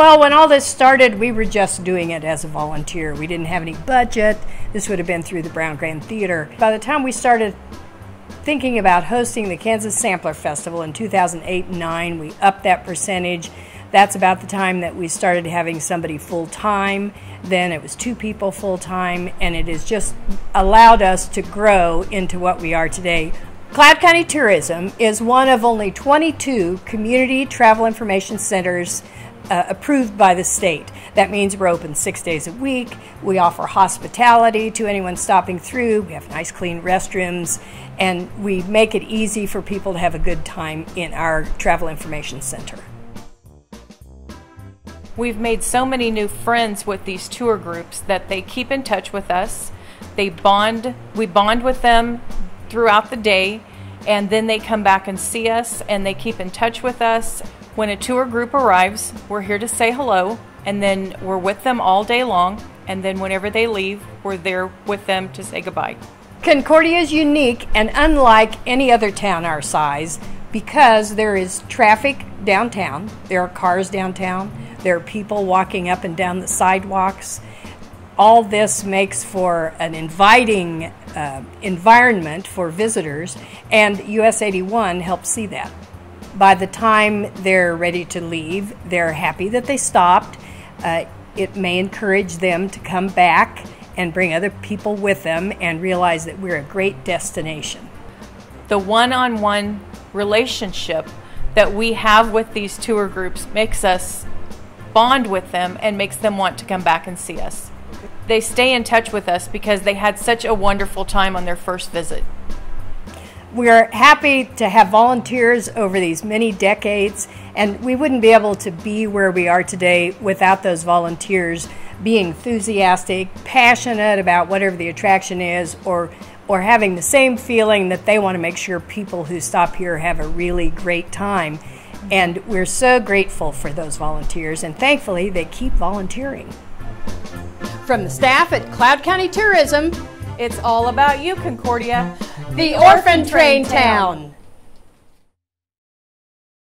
Well, when all this started, we were just doing it as a volunteer. We didn't have any budget. This would have been through the Brown Grand Theater. By the time we started thinking about hosting the Kansas Sampler Festival in 2008 and 9, we upped that percentage. That's about the time that we started having somebody full time. Then it was two people full time, and it has just allowed us to grow into what we are today. Cloud County Tourism is one of only 22 community travel information centers uh, approved by the state. That means we're open six days a week. We offer hospitality to anyone stopping through. We have nice, clean restrooms, and we make it easy for people to have a good time in our travel information center. We've made so many new friends with these tour groups that they keep in touch with us. They bond, we bond with them throughout the day, and then they come back and see us and they keep in touch with us. When a tour group arrives, we're here to say hello, and then we're with them all day long, and then whenever they leave, we're there with them to say goodbye. Concordia is unique and unlike any other town our size because there is traffic downtown, there are cars downtown, there are people walking up and down the sidewalks. All this makes for an inviting uh, environment for visitors, and US 81 helps see that. By the time they're ready to leave, they're happy that they stopped. Uh, it may encourage them to come back and bring other people with them and realize that we're a great destination. The one on one relationship that we have with these tour groups makes us bond with them and makes them want to come back and see us. They stay in touch with us because they had such a wonderful time on their first visit. We're happy to have volunteers over these many decades, and we wouldn't be able to be where we are today without those volunteers being enthusiastic, passionate about whatever the attraction is, or or having the same feeling that they want to make sure people who stop here have a really great time. And we're so grateful for those volunteers, and thankfully, they keep volunteering. From the staff at Cloud County Tourism, it's all about you, Concordia, the Orphan Train Town.